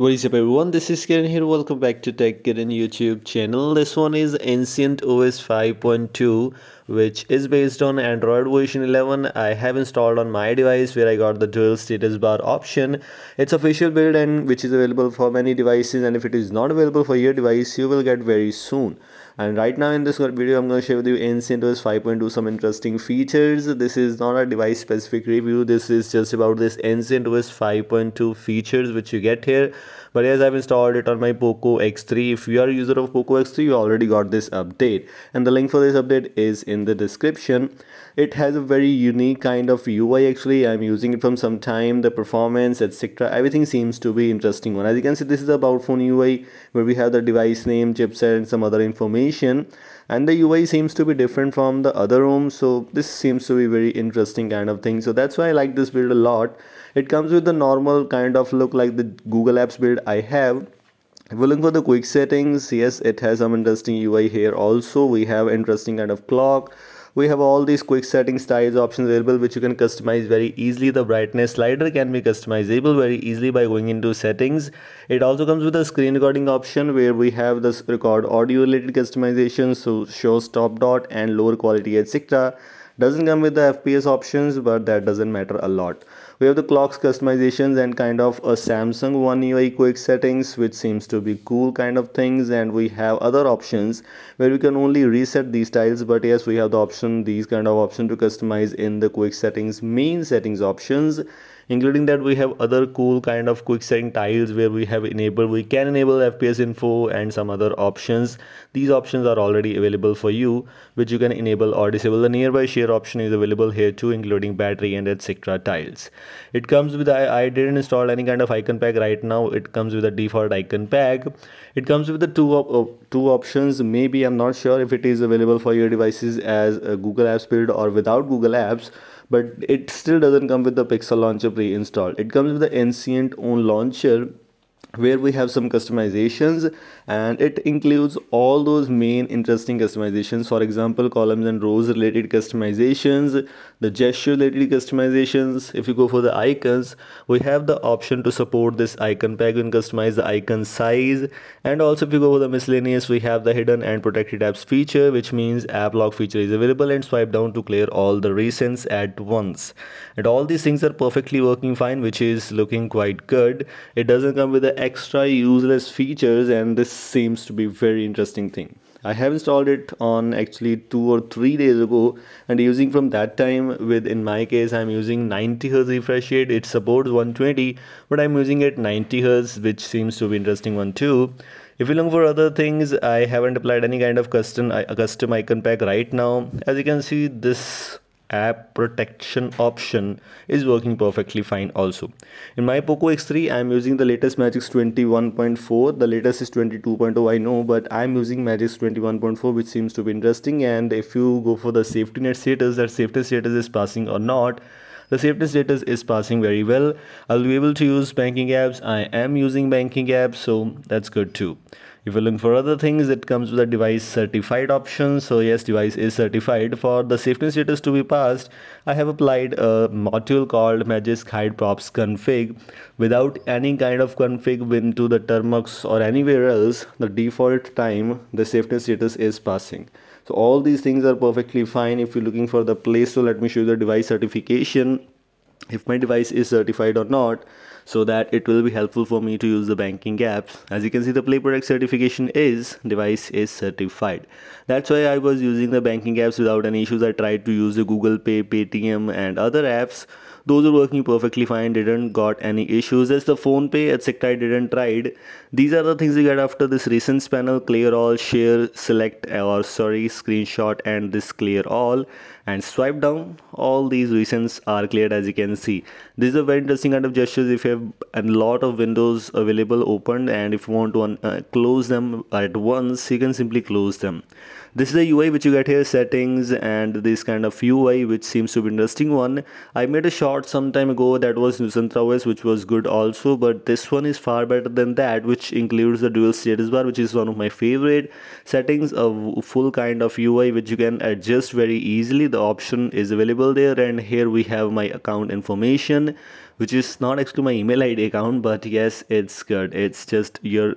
What is up everyone, this is Karan here, welcome back to Tech Karan YouTube channel. This one is Ancient OS 5.2 which is based on Android version 11. I have installed on my device where I got the dual status bar option. It's official build and which is available for many devices and if it is not available for your device you will get very soon and right now in this video i'm going to share with you ancient 5.2 some interesting features. This is not a device specific review. This is just about this ancient 5.2 features which you get here but as i've installed it on my poco x3 if you are a user of poco x3 you already got this update. And the link for this update is in the description. It has a very unique kind of UI actually. I'm using it from some time. The performance etc everything seems to be interesting one. As you can see this is about phone UI where we have the device name chipset and some other information. And the UI seems to be different from the other ROMs so this seems to be very interesting kind of thing. So that's why I like this build a lot it comes with the normal kind of look like the Google Apps build I have. If we're looking for the quick settings. Yes it has some interesting UI here also. We have interesting kind of clock. We have all these quick settings styles options available which you can customize very easily. The brightness slider can be customizable very easily by going into settings. It also comes with a screen recording option where we have this record audio related customization so show stop dot and lower quality etc doesn't come with the fps options but that doesn't matter a lot. We have the clocks customizations and kind of a Samsung One UI quick settings which seems to be cool kind of things. And we have other options where we can only reset these tiles. But yes we have the option these kind of option to customize in the quick settings main settings options including that we have other cool kind of quick setting tiles where we have enabled we can enable fps info and some other options. These options are already available for you which you can enable or disable. The nearby share option is available here too including battery and etc tiles. It comes with I, I didn't install any kind of icon pack right now. It comes with a default icon pack. It comes with the two op two options. Maybe i'm not sure if it is available for your devices as a google apps build or without google apps but it still doesn't come with the pixel launcher pre-installed. It comes with the ancient own launcher where we have some customizations and it includes all those main interesting customizations. For example columns and rows related customizations the gesture related customizations. If you go for the icons we have the option to support this icon pack. And customize the icon size. And also if you go for the miscellaneous we have the hidden and protected apps feature which means app lock feature is available and swipe down to clear all the recents at once. And all these things are perfectly working fine which is looking quite good. It doesn't come with the extra useless features and this seems to be very interesting thing. I have installed it on actually two or three days ago and using from that time with in my case I'm using 90 Hz refresh rate it supports 120 but I'm using it 90 Hz which seems to be interesting one too. If you look for other things I haven't applied any kind of custom a custom icon pack right now. As you can see this app protection option is working perfectly fine also. In my poco x3 i'm using the latest magisk 21.4 the latest is 22.0 i know but i'm using magisk 21.4 which seems to be interesting. And if you go for the safety net status that safety status is passing or not the safety status is passing very well. I'll be able to use banking apps. I am using banking apps so that's good too if you're looking for other things it comes with a device certified option. So yes device is certified for the safety status to be passed. I have applied a module called magisk hide props config. Without any kind of config into the termux or anywhere else the default time the safety status is passing. So all these things are perfectly fine if you're looking for the place. So let me show you the device certification. If my device is certified or not so that it will be helpful for me to use the banking apps. As you can see the play protect certification is device is certified. That's why i was using the banking apps without any issues. I tried to use the google pay paytm and other apps those are working perfectly fine didn't got any issues. As the PhonePe etc i didn't tried. These are the things you get after this recent panel clear all share select or sorry screenshot and this clear all and swipe down. All these recents are cleared as you can see. This is a very interesting kind of gestures. If you have a lot of windows available opened and if you want to uh, close them at once you can simply close them this is the UI which you get here settings and this kind of UI which seems to be interesting one. I made a short some time ago that was Nusantara OS which was good also but this one is far better than that which includes the dual status bar which is one of my favorite. Settings a full kind of UI which you can adjust very easily. The option is available there and here we have my account information which is not actually my email id account but yes it's good. It's just your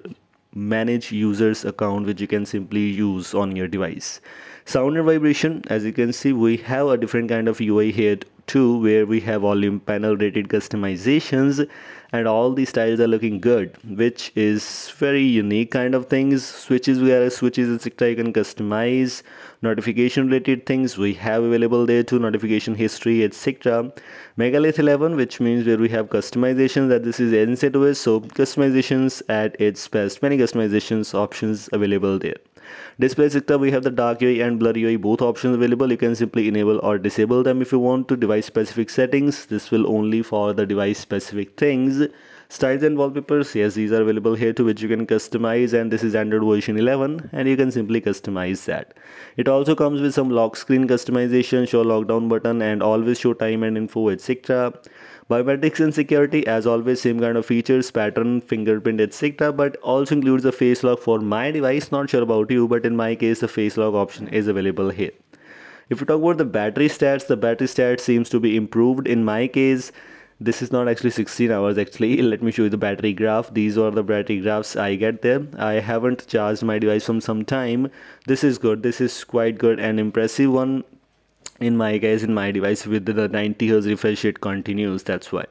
manage users account which you can simply use on your device sound and vibration as you can see we have a different kind of UI here too where we have volume panel rated customizations and all these styles are looking good which is very unique kind of things. Switches we are switches etc you can customize. Notification related things we have available there too notification history etc megalith 11 which means where we have customizations that this is Ancient OS so customizations at its best. Many customizations options available there Display sector, we have the dark UI and blur UI both options available. You can simply enable or disable them if you want to device specific settings. This will only for the device specific things. Styles and wallpapers, yes, these are available here to which you can customize and this is Android version 11 and you can simply customize that. It also comes with some lock screen customization, show lockdown button and always show time and info, etc. Biometrics and security, as always, same kind of features, pattern, fingerprint, etc. But also includes the face lock for my device. Not sure about you, but in my case, the face lock option is available here. If we talk about the battery stats, the battery stats seems to be improved. In my case, this is not actually 16 hours actually. Let me show you the battery graph. These are the battery graphs i get there. I haven't charged my device from some time. This is good. This is quite good and impressive one in my case in my device with the 90 Hz refresh rate continues that's why.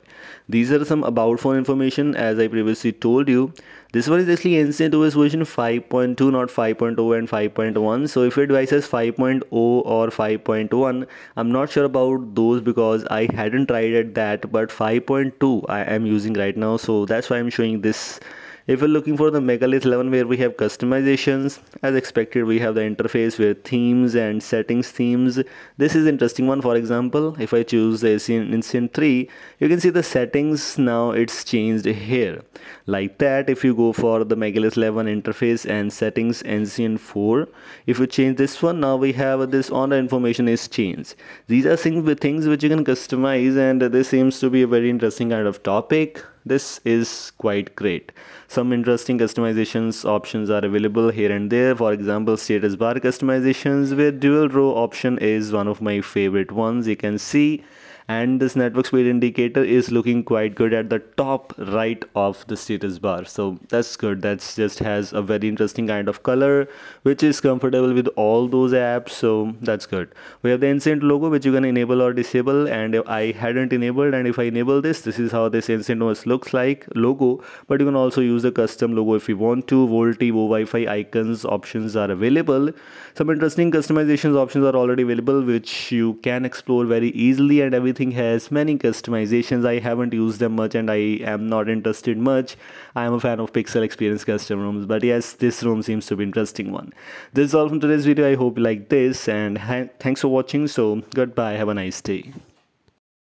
These are some about phone information as i previously told you. This one is actually Ancient OS version 5.2 not 5.0 and 5.1 so if your device has 5.0 or 5.1 i'm not sure about those because i hadn't tried it that but 5.2 i am using right now. So that's why i'm showing this if you're looking for the megalith 11 where we have customizations as expected we have the interface with themes and settings themes. This is interesting one. For example if i choose the Ancient 3 you can see the settings now it's changed here. Like that if you go for the megalith 11 interface and settings Ancient 4 if you change this one now we have this honor information is changed. These are things with things which you can customize and this seems to be a very interesting kind of topic this is quite great. Some interesting customizations options are available here and there. For example status bar customizations with dual row option is one of my favorite ones. You can see and this network speed indicator is looking quite good at the top right of the status bar. So that's good. That's just has a very interesting kind of color which is comfortable with all those apps. So that's good. We have the Ancient logo which you can enable or disable. And if I hadn't enabled and if I enable this this is how this Ancient OS looks like logo. But you can also use the custom logo if you want to. VoLTE Wi-Fi icons options are available. Some interesting customizations options are already available which you can explore very easily and everything everything has many customizations. I haven't used them much and i am not interested much. I am a fan of pixel experience custom ROMs but yes this ROM seems to be interesting one. This is all from today's video. I hope you like this and thanks for watching. So goodbye. Have a nice day